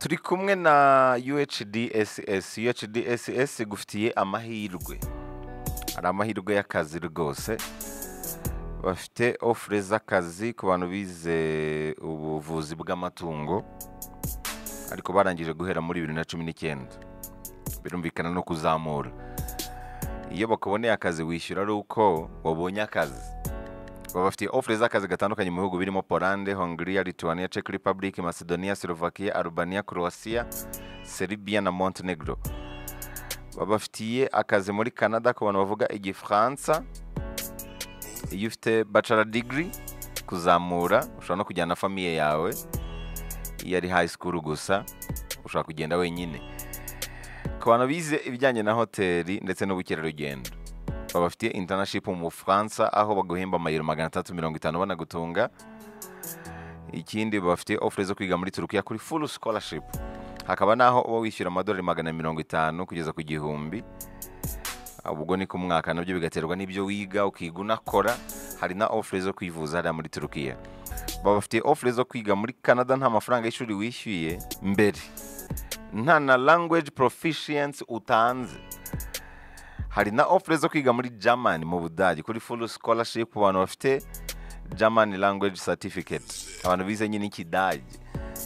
turi kumwe na UHDSS UHDSS igufitiye amahirwe. Hari amahirwe y'akazi rwose. Bafite ofure z'akazi ku bantu bize ubuvuzi bw'amatungo ariko barangije guhera muri bibiri na cumi n'icyenda. Birumvikana no kuzamura. Iyo bakuboneye akazi wishyura ari uko wabonye akazi. Baba bafitiye ofure z'akazi gatandukanye mu bihugu birimo Polande, Hongria, Lithuania, Czech Republic, Macedonia, Slovakia, Albania, Croatia, Serbia na Montenegro. Baba bafitiye akazi muri Canada ku bantu bavuga igifaransa. Iyo ufite bachelor degree kuzamura ushobora no kujyana na famiye yawe. Iyo ari high school gusa ushobora kugenda wenyine. Ku bantu bize ibijyanye na hoteli ndetse n'ubukerarugendo baba bafitiye internship mu Bufaransa aho baguhemba amayero magana atatu mirongo itanu banagutunga. Ikindi baba bafitiye ofure zo kwiga muri Turukiya kuri full scholarship. Hakaba n'aho uba wishyura amadolari magana mirongo itanu kugeza ku gihumbi. Ubwo ni ku mwaka na byo bigaterwa n'ibyo wiga ukiga unakora hari na ofure zo kwivuza hariya muri Turukiya. Baba bafitiye ofure zo kwiga muri Canada nta mafaranga y'ishuri wishyuye. Mbere nta na language proficiency utanze. Hari na ofure zo kwiga muri Germany mu Budage. Kuri full scholarship ku bantu bafite German language certificate. Abantu bize nyine ikidage.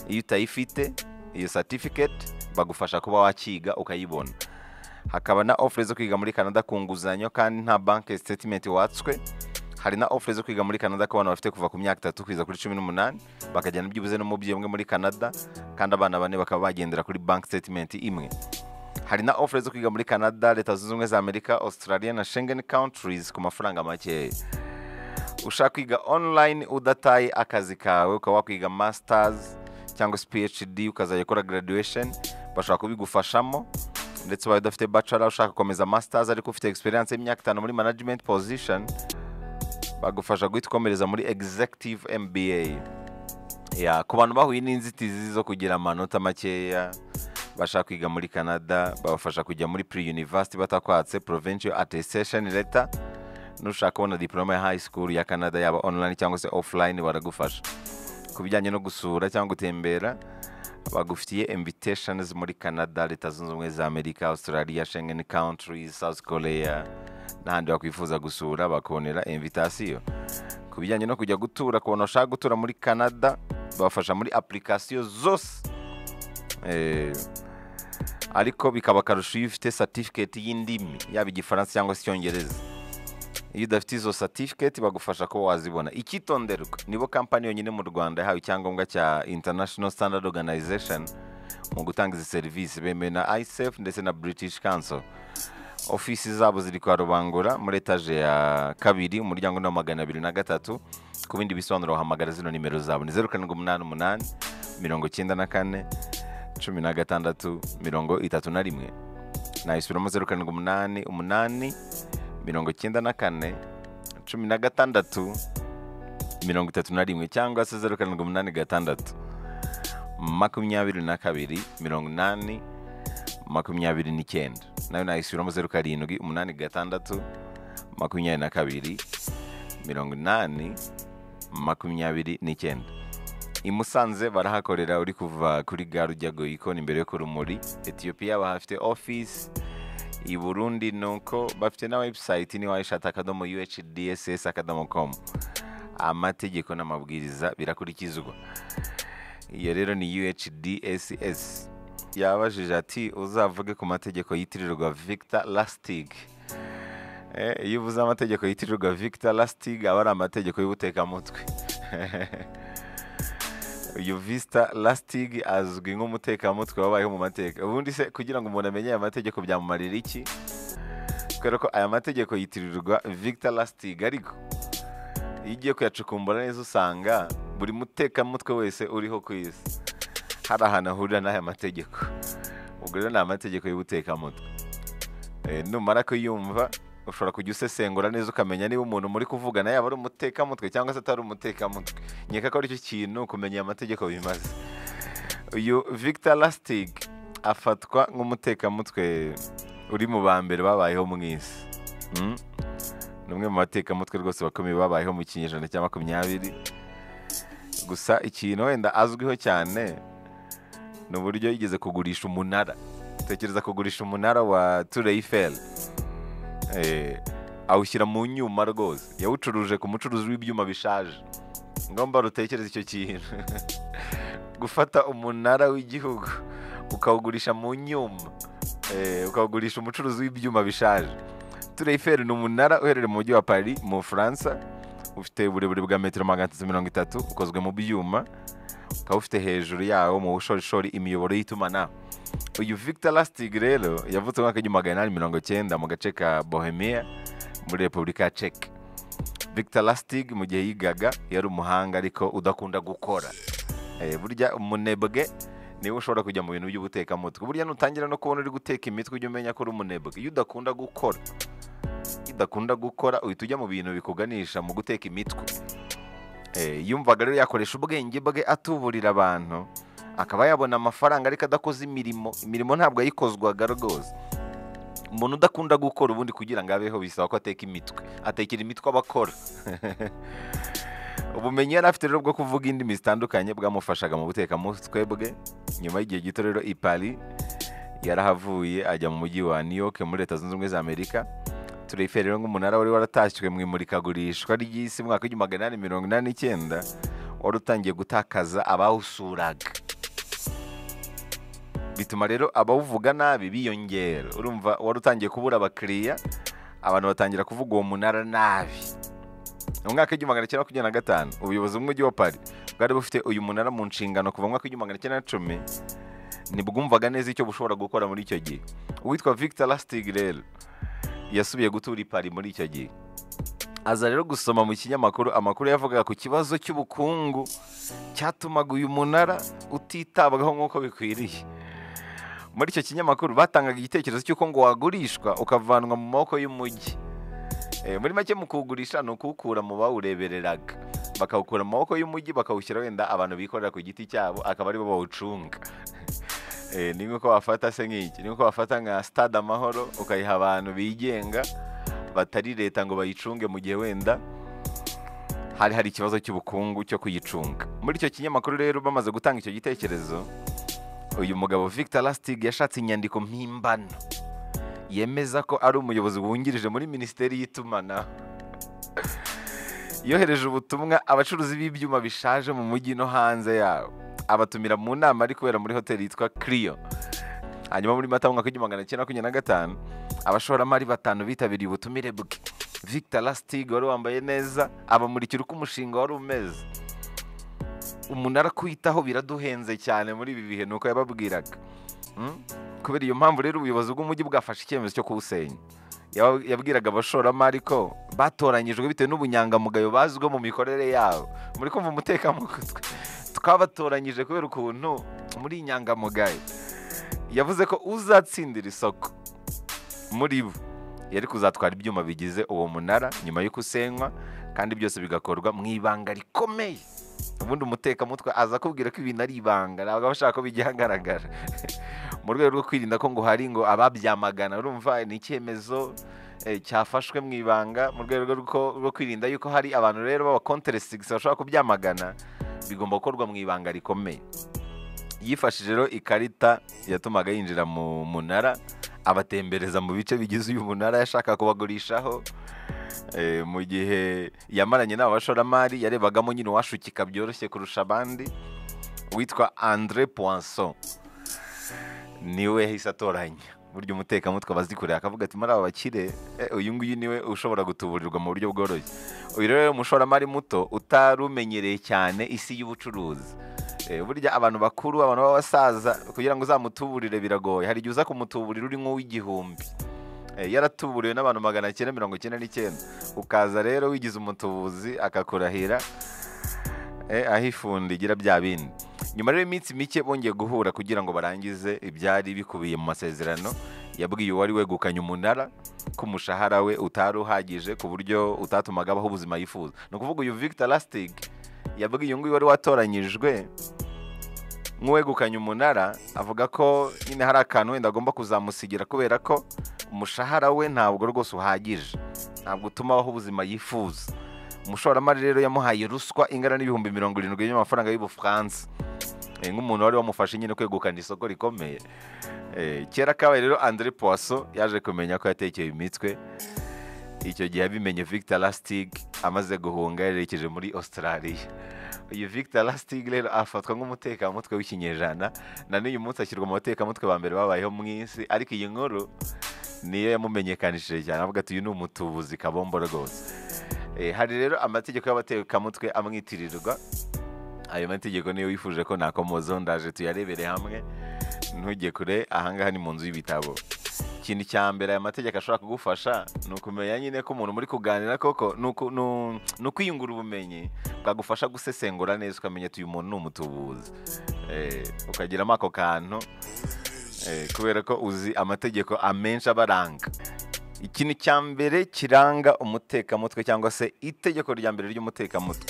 Iyo utayifite iyo certificate bagufasha kuba wakiga ukayibona. Hakaba na ofure zo kwiga muri Canada ku nguzanyo kandi nta bank statement watswe. Hari na ofure zo kwiga muri Canada ku bantu bafite kuva ku myaka itatu kugeza kuri cumi n'umunani bakajyana byibuze n'umubyeyi umwe muri Canada kandi abana bane bakaba bagendera kuri bank statement imwe. Hari na ofure zo kwiga muri Canada leta zunze ubumwe za Amerika Australia na Schengen countries ku mafaranga makeya ushaka kwiga online udataye akazi kawe ukaba wakwiga masters cyangwa se PhD ukazajya ukora graduation bashobora kubigufashamo ndetse ubaye udafite bachelor ushaka gukomeza masters ariko ufite experience y'imyaka itanu muri management position. Bagufasha guhita ukomereza muri executive MBA ku bantu bahuye n'inzitizi zo kugira amanota makeya bashaka kwiga muri Canada babafasha kujya muri pre university batakwatse provincial attestation letter. Nushaka kubona diploma ya high school ya Canada yaba online cyangwa se offline baragufasha. Ku bijyanye no gusura cyangwa gutembera bagufitiye invitations muri Canada leta zunze ubumwe za Amerika Australia Schengen countries South Korea n'ahandi wakwifuza gusura bakonera invitation. Ku bijyanye no kujya gutura ku bantu bashaka gutura muri Canada babafasha muri application zose. Eh, ariko bikaba akarusho iyo ufite certificate y'indimi yaba igifaransa cyangwa se icyongereza. Iyo udafite izo certificate bagufasha kuba wazibona. Icyitonderwa nibo kampani yonyine mu rwanda yahawe icyangombwa cya international standard organization mu gutanga izi serivisi. Bemewe na isef ndetse na british council. Ofisi zabo ziri kwa rubangura muri etaje ya kabiri umuryango ni magana abiri na gatatu. Ku bindi bisobanuro wahamagara zino nimero zabo ni zeru karindwi umunani umunani mirongo icyenda na kane cumi na gatandatu mirongo itatu na rimwe. Nayisubiramo zeru karindwi umunani umunani mirongo icyenda na kane cumi na gatandatu mirongo itatu na rimwe cyangwa se zeru karindwi umunani gatandatu. Makumyabiri na kabiri mirongo inani makumyabiri n'icyenda. Nayo nayisubiramo zeru karindwi umunani gatandatu makumyabiri na kabiri mirongo inani makumyabiri n'icyenda. I Musanze barahakorera uri kuva kuri gare ujya goyikoni imbere yo ku rumuri etiyopiya bahafite ofisi i burundi nuko bafite na webusayiti ni wayishata akadomo UHDSS akadomo com. Amategeko n'amabwiriza birakurikizwa. Iyo rero ni UHDSS yabajije ati uzavuge ku mategeko yitirirwa Victor Lastig? Eh, iyo uvuze amategeko yitirirwa Victor Lastig aba ari amategeko y'ubutekamutwe. uyu Vista Lastig azwi nk'umutekamutwe wabayeho mu mateka. Ubundi se kugira ngo umuntu amenye aya mategeko byamumarira iki? Kubera ko aya mategeko yitirirwa Victor Lastig ariko iyo ugiye kuyacukumbura neza usanga buri mutekamutwe wese uriho ku isi. Hari ahantu ahurira n'aya mategeko. Ubwo rero ni amategeko y'ubutekamutwe. Eh, numara kuyumva ushobora kujya usesengura neza ukamenya niba umuntu muri kuvugana yaba ari umutekamutwe cyangwa se atari umutekamutwe. Nkeka ko ari cyo kintu kumenya aya mategeko bimaze. Uyu Victor Lastig afatwa nk'umutekamutwe uri mu ba mbere babayeho mu isi. Mm? ni umwe mu batekamutwe rwose bakomeye babayeho mu kinyejana cya makumyabiri. Gusa ikintu wenda azwiho cyane ni uburyo yigeze kugurisha umunara. Tekereza kugurisha umunara wa Eh, awushyira mu nyuma rwose. Yawucuruje ku mucuruzi w'ibyuma bishaje. Ngomba rutekereza icyo kintu. Gufata umunara w'igihugu ukawugurisha mu nyuma. Eh, ukawugurisha umucuruzi w'ibyuma bishaje. Tour Eiffel ni umunara uherereye mu mujyi wa Paris mu Bufaransa. Ufite uburebure bwa metero magana atatu mirongo itatu ukozwe mu byuma. Ukaba ufite hejuru yawo mu bushorishori imiyoboro y'itumanaho. Uyu Victor Lastig rero yavutse mu mwaka w'igihumbi magana inani mirongo cyenda mu gace ka Bohemia muri Repubulika ya Czech. Victor Lastig mu gihe yigaga yari umuhanga ariko udakunda gukora. Eh, burya umunebwe ni we ushobora kujya mu bintu by'ubutekamutwe. Burya nutangira no kubona uri guteka imitwe ujya umenya ko uri umunebwe. Iyo udakunda gukora iyo udakunda gukora uhita ujya mu bintu bikuganisha mu guteka imitwe. Eh, yumvaga rero yakoresha ubwenge bwe atuburira abantu. Akaba yabona amafaranga ariko adakoze imirimo. Imirimo ntabwo yayikozwaga rwose. Umuntu udakunda gukora ubundi kugira ngo abeho bisaba ko ateka imitwe. Atekera imitwe abakora ubumenyi yari afite rero bwo kuvuga indimi zitandukanye bwamufashaga mu butekamutwe bwe. Nyuma y'igihe gito rero i Paris yarahavuye ajya mu mujyi wa New York muri leta zunze ubumwe za Amerika. Tour Eiffel rero nk'umunara wari waratashywe mu imurikagurishwa ry'isi mu mwaka w'igihumbi magana inani mirongo inani n'icyenda wari utangiye gutakaza abawusuraga. Bituma rero abawuvuga nabi biyongera. Urumva wari utangiye kubura abakiriya abantu batangira kuvuga uwo munara nabi. Mu mwaka w'igihumbi magana cyenda makumyabiri na gatanu ubuyobozi bw'umujyi wa Paris bwari bufite uyu munara mu nshingano kuva mu mwaka w'igihumbi magana cyenda na cumi ntibwumvaga neza icyo bushobora gukora muri icyo gihe. Uwitwa Victor Lastig rero yasubiye gutura i Paris muri icyo gihe. Aza rero gusoma mu kinyamakuru amakuru yavugaga ku kibazo cy'ubukungu cyatumaga uyu munara utitabwaho nk'uko bikwiriye. Muri icyo kinyamakuru batangaga igitekerezo cy'uko ngo wagurishwa ukavanwa mu maboko y'umujyi Eh, muri make mu kuwugurisha ni ukuwukura mu bawurebereraga. Bakawukura mu maboko y'umujyi bakawushyira wenda abantu bikorera ku giti cyabo akaba ari bo bawucunga. Eh, ni nk'uko wafata se nk'iki? Ni nk'uko wafata nka stade amahoro ukayiha abantu bigenga batari leta ngo bayicunge mu gihe wenda hari hari ikibazo cy'ubukungu cyo kuyicunga. Muri icyo kinyamakuru rero bamaze gutanga icyo gitekerezo uyu mugabo Victor Lastig yashatse inyandiko mpimbano. Yemeza ko ari umuyobozi wungirije muri minisiteri y'itumanaho. Yohereje ubutumwa abacuruzi b'ibyuma bishaje mu mujyi no hanze yawo. Abatumira mu nama ari kubera muri hoteli yitwa Clio. Hanyuma muri mata mwaka w'igihumbi magana cyenda makumyabiri na gatanu abashoramari batanu bitabiriye ubutumire bwe. Victor Lastig wari wambaye neza abamurikira uko umushinga wari umeze. Umunara kwitaho biraduhenze cyane muri ibi bihe nuko yababwiraga. Mm? kubera iyo mpamvu rero ubuyobozi bw'umujyi bwafashe icyemezo cyo kuwusenya. Yabwiraga abashoramari ko batoranyijwe bitewe n'ubunyangamugayo bazwiho mu mikorere yabo. Muri kumva umutekamutwe twabatoranyije kubera ukuntu muri inyangamugayo yavuze ko uzatsindira isoko muri bo. Yari kuzatwara ibyuma bigize uwo munara nyuma y'uko usenywa kandi byose bigakorwa mu ibanga rikomeye. Ubundi umutekamutwe aza akubwira ko ibintu ari ibanga ntabwo aba ashaka ko bijya ahagaragara mu rwego rwo kwirinda ko ngo hari ngo ababyamagana urumva ni icyemezo eh, cyafashwe mu ibanga mu rwego rwo- kwirinda yuko hari abantu rero b'aba konteresigisi bashobora kubyamagana bigomba gukorwa mu ibanga rikomeye. Yifashishije rero ikarita yatumaga yinjira mu munara abatembereza mu bice bigize uyu munara yashaka kubagurishaho. Mu gihe yamaranye n'aba bashoramari yarebagamo nyine uwashukika byoroshye kurusha abandi witwa Andre Poisson. Niwe yahise atoranya. Burya umutekamutwe aba akavuga ati muri aba bakire eh, uyu nguyu ni we ushobora gutuburirwa mu buryo bworoshye. Uyu rero umushoramari muto utari umenyereye cyane isi y'ubucuruzi. Eh, burya abantu bakuru abantu b'abasaza kugira ngo uzamutuburire biragoye. Hari igihe uza kumutuburira uri nk'uw'igihumbi. Eh, yaratuburiwe n'abantu magana cyenda mirongo icyenda n'icyenda. Ukaza rero wigize umutubuzi akakurahira eh, aho ifundi igira bya bindi. Nyuma rero iminsi mike bongeye guhura kugira ngo barangize ibyari bikubiye mu masezerano yabwiye uwari wegukanye umunara ko umushahara we utari uhagije ku buryo utatumaga abaho ubuzima yifuza. Ni ukuvuga uyu Victor Lastig yabwiye uyu nguyu wari watoranyijwe nk'uwegukanye umunara avuga ko nyine hari akantu wenda agomba kuzamusigira kubera ko umushahara we ntabwo rwose uhagije. Ntabwo utuma abaho ubuzima yifuza. Umushoramari rero yamuhaye ruswa ingana n'ibihumbi mirongo irindwi by'amafaranga y'ubufaransa. Eh, nk'umuntu wari wamufashe nyine kwegukana isoko rikomeye. Eh, kera kabaye rero andre poisson yaje kumenya ko yatekeye imitwe. Icyo gihe yabimenye victor lastig amaze guhunga yerekeje muri australia. Uyu victor lastig rero afatwa nk'umutekamutwe w'ikinyejana na n'uyu munsi ashyirwa mu batekamutwe ba mbere babayeho mu isi ariko iyi nkuru niyo yamumenyekanishije cyane avuga ati uyu ni umutubuzi kabombo rwose. Eh, hari rero amategeko y'abatekamutwe amwitirirwa ayo mategeko niyo wifuje ko nakomozaho ndaje tuyarebere hamwe ntujye kure ahangaha ni mu nzu y'ibitabo. Ikintu cya mbere aya mategeko ashobora kugufasha ni ukumenya nyine ko umuntu muri kuganira koko ni ukwiyungura ubumenyi bwagufasha gusesengura neza ukamenya uyu muntu ni umutubuzi. Eh, ukagiramo ako kantu eh, kubera ko uzi amategeko amenshi abaranga ikintu cya mbere kiranga umutekamutwe cyangwa se itegeko rya mbere ry'umutekamutwe.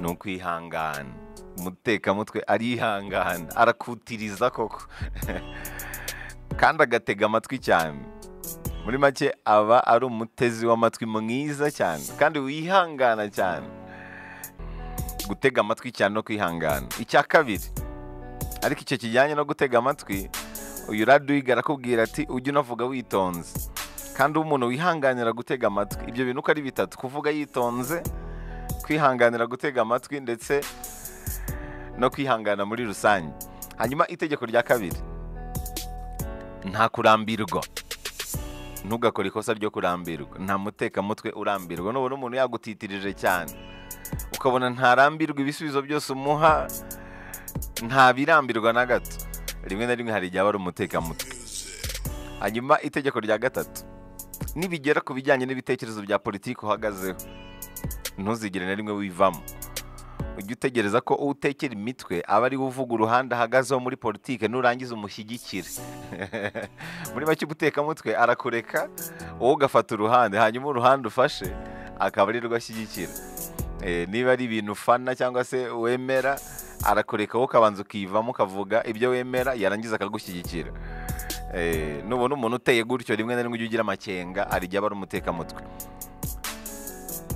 Ni ukwihangana. Umutekamutwe arihangana arakutiriza koko. kandi agatega amatwi cyane. Muri make aba ari umutezi w'amatwi mwiza cyane kandi wihangana cyane. Gutega amatwi cyane no kwihangana. Icya kabiri ariko icyo kijyanye no gutega amatwi uyu raduwiga arakubwira ati ujye unavuga witonze. Kandi umuntu wihanganira gutega amatwi ibyo bintu uko ari bitatu kuvuga yitonze kwihanganira gutega amatwi ndetse no kwihangana muri rusange. Hanyuma itegeko rya kabiri. Nta kurambirwa ntugakore ikosa ryo kurambirwa. Nta mutekamutwe urambirwa. Nubona umuntu yagutitirije cyane. Ukabona ntarambirwa ibisubizo byose umuha ntabirambirwa na gato. Rimwe na rimwe hari igihe aba ari umutekamutwe hanyuma itegeko rya gatatu. Nibigera ku bijyanye n'ibitekerezo bya politiki uhagazeho ntuzigere na rimwe wivamo. Ujye utegereza ko utekera imitwe aba ari we uvuga uruhande ahagazeho muri politiki nurangiza umushyigikire. Muri make umutekamutwe arakureka wowe ugafata uruhande hanyuma uruhande ufashe akaba ari rwo ashyigikira. Eh, niba ari ibintu ufana cyangwa se wemera arakureka wowe ukabanza ukivamo ukavuga ibyo wemera yarangiza akagushyigikira. Eh, nubona umuntu uteye gutyo rimwe na rimwe ujye ugira amakenga igihe aba ari umutekamutwe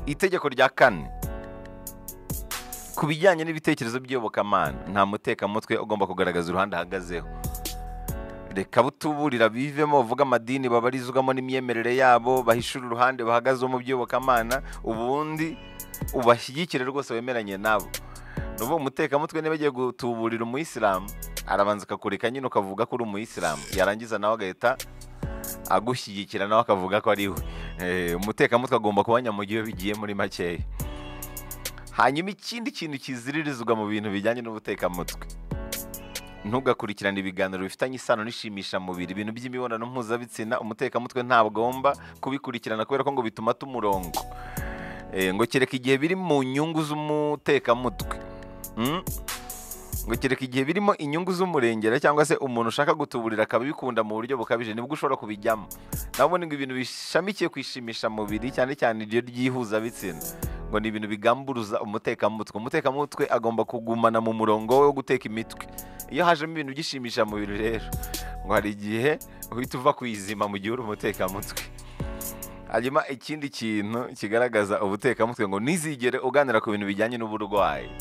itegeko rya kane. Ku bijyanye n'ibitekerezo by'iyobokamana. Nta mutekamutwe ugomba kugaragaza uruhande ahagazeho. Reka butuburira bivemo bavuga amadini babarizwamo n'imyemerere yabo bahishura uruhande bahagazeho mu by'iyobokamana ubundi ubashyigikire rwose wemeranye nabo. Ni ubu umutekamutwe niba agiye gutuburira umuyisilamu. Arabanza akakureka nyine ukavuga ko uri umuyisilamu. Yarangiza nawe agahita agushyigikira nawe akavuga ko ari we. Eh, umutekamutwe agomba kuba nyamugihe bigiye muri makeya. Hanyuma ikindi kintu kiziririzwa mu bintu bijyanye n'ubutekamutwe. Ntugakurikirane ibiganiro bifitanye isano n'ishimishamubiri ibintu by'imibonano mpuzabitsina umutekamutwe ntagomba kubikurikirana kubera ko ngo bituma tumurongo. Eh, ngo kereka igihe biri mu nyungu z'umutekamutwe. Mm? ngo kereka igihe birimo inyungu z'umurengera cyangwa se umuntu ushaka gutuburira akaba abikunda mu buryo bukabije ni bwo ushobora kubijyamo. Ubundi ngo ibintu bishamikiye ku ishimishamubiri cyane cyane iryo ry'ihuzabitsina ngo ni ibintu bigamburuza umutekamutwe umutekamutwe agomba kugumana mu murongo we wo guteka imitwe. Iyo hajemo ibintu by'ishimishamubiri rero ngo hari igihe uhita uva ku izima mu gihe uri umutekamutwe hanyuma ikindi kintu kigaragaza ubutekamutwe ngo ntizigere uganira ku bintu bijyanye n'uburwayi.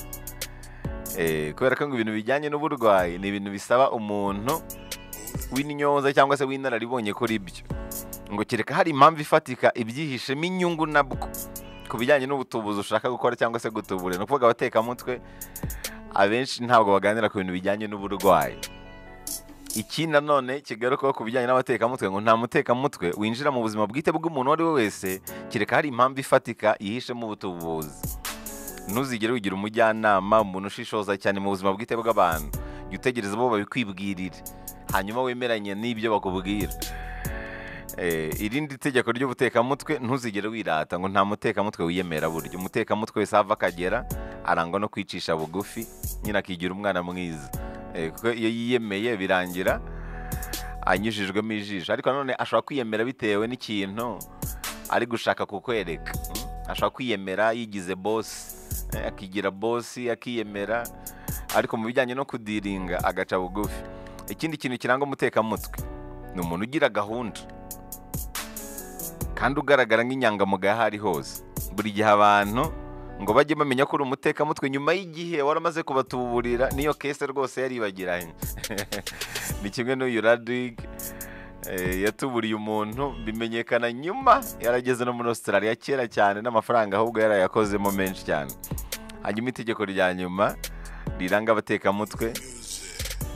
Eh, kubera ko ibintu bijyanye n'uburwayi ni ibintu bisaba umuntu w'intyoza cyangwa se w'inararibonye kuri byo. Ngo kereka hari impamvu ifatika ibyihishemo inyungu nabwo. Ku bijyanye n'ubutubuzi ushaka gukora cyangwa se gutubura ni ukuvuga abatekamutwe abenshi ntabwo baganira ku bintu bijyanye n'uburwayi. Iki nanone kigarukaho ku bijyanye n'abatekamutwe ngo nta mutekamutwe winjira mu buzima bwite bw'umuntu uwo ari we wese kereka hari impamvu ifatika yihishemo ubutubuzi ntuzigere wigira umujyanama umuntu ushishoza cyane mu buzima bwite bw'abantu. Jya utegereza bo babikwibwirire hanyuma wemeranye n'ibyo bakubwira. Irindi tegeko ry'ubutekamutwe ntuzigere wirata ngo nta mutekamutwe wiyemera burya. Umutekamutwe wese ava akagera arangwa no kwicisha bugufi nyine akigira umwana mwiza. Eh, kuko iyo yiyemeye birangira anyujijwemo ijisho. Ariko nanone ashobora kwiyemera bitewe n'ikintu ari gushaka kukwereka Mm, ashobora kwiyemera yigize bosi eh, akigira bosi akiyemera. Ariko mu bijyanye no kudiringa agaca bugufi. Ikindi kintu kiranga umutekamutwe ni umuntu ugira gahunda. Kandi ugaragara nk'inyangamugayo aho ari hose. Buri gihe abantu ngo bajye bamenya ko uri umutekamutwe nyuma y'igihe waramaze kubatuburira niyo kese rwose yaribagiranye. Ni kimwe n'uyu Radwig eh, yatuburiye umuntu bimenyekana nyuma yarageze no muri Australia kera cyane n'amafaranga ahubwo yarayakozemo menshi cyane. Hanyuma itegeko rya nyuma riranga abatekamutwe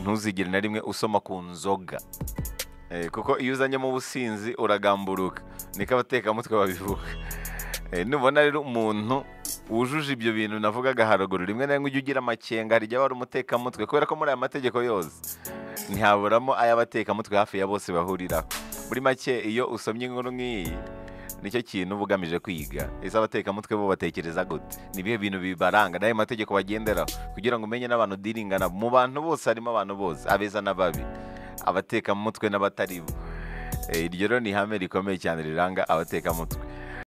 ntuzigere na rimwe usoma ku nzoga. Kuko iyo uzanye mu businzi uragamburuka. Niko abatekamutwe babivuga. Eh, nubona rero umuntu wujuje ibyo bintu navugaga haruguru rimwe na rimwe ujya ugira amakenga hari igihe aba ari umutekamutwe kubera ko muri aya mategeko yose ntihaburamo ay'abatekamutwe hafi ya bose bahuriraho muri make iyo usomye inkuru nk'iyi ni cyo kintu uba ugamije kwiga. Ese abatekamutwe bo batekereza gute? Ni ibihe bintu bibaranga n'ayo mategeko bagenderaho? Kugira ngo umenye n'abantu udiringa nabo mu bantu bose harimo abantu bose abeza n'ababi. Abatekamutwe n'abatari bo Eh, iryo rero ni ihame rikomeye cyane riranga abatekamutwe